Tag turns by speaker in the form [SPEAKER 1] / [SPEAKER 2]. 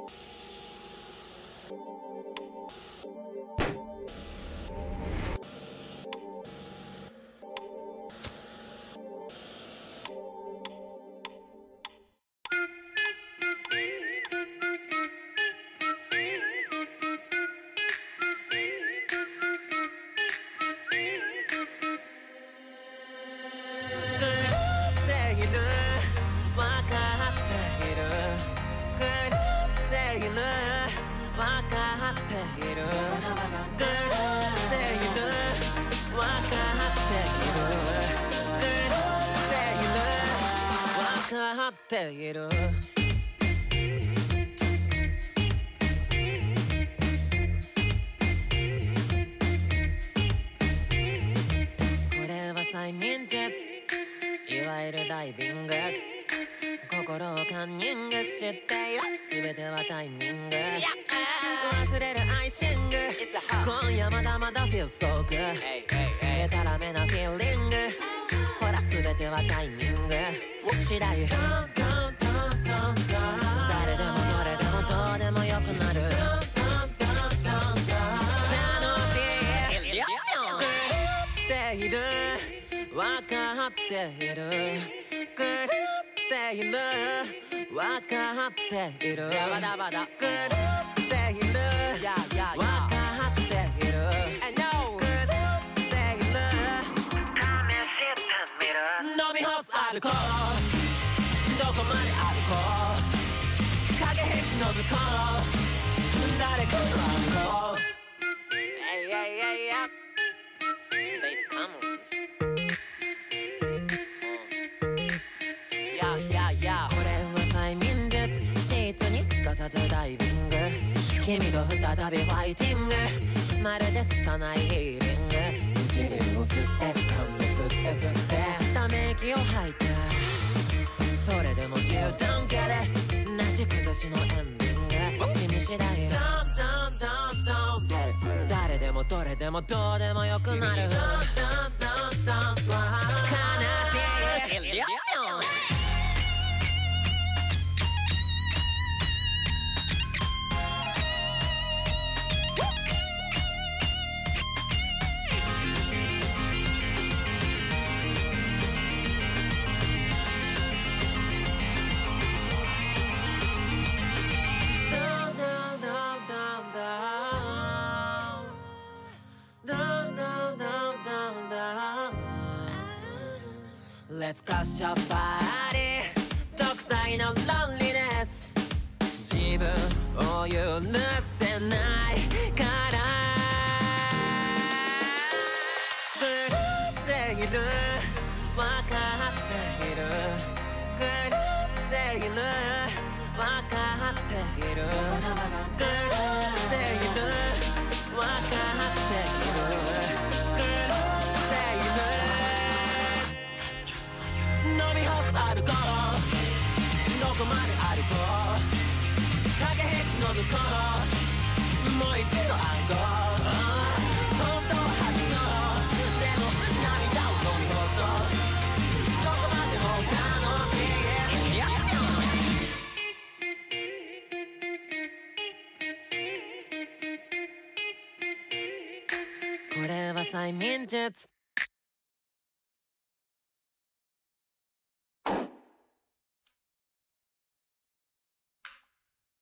[SPEAKER 1] you っている。これは催眠術。いわゆるダイビング。心をカンニングしてよ。全てはタイミング。忘れるアイシング。今夜まだまだフィールストーク。でたらめなフィーリング。ほら全てはタイミング次第誰でもどれでもどうでもよくなる。楽しい。狂っている。分かっている。狂っている。分かっている。狂っている分かっている。狂っている。飲み干すアルコールどこまで歩こう影壁の向こう誰かの歩こう Hey, hey, hey, yeah. Bass come Yeah, yeah, yeah. これは催眠術シーツにすかさずダイビング。君と再びファイティング。まるで拙いヒーリング。唇を吸って噛んで吸って吸って。ため息を吐いて。それでも You don't get it なし崩しのエンディング君次第 Don't, don't, don't, don't 誰でもどれでもどうでもよくなる Don't, don't, don't, don't 悲しい Let's crush your body. 特体のロンリネス自分を許せないから。狂っている。分かっている。狂っている。これは催眠術。